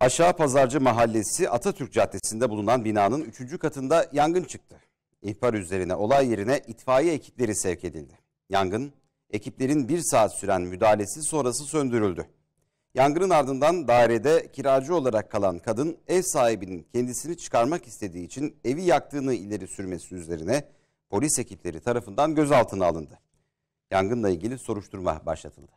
Aşağı Pazarcı Mahallesi Atatürk Caddesi'nde bulunan binanın 3. katında yangın çıktı. İhbar üzerine olay yerine itfaiye ekipleri sevk edildi. Yangın, ekiplerin bir saat süren müdahalesi sonrası söndürüldü. Yangının ardından dairede kiracı olarak kalan kadın ev sahibinin kendisini çıkarmak istediği için evi yaktığını ileri sürmesi üzerine polis ekipleri tarafından gözaltına alındı. Yangınla ilgili soruşturma başlatıldı.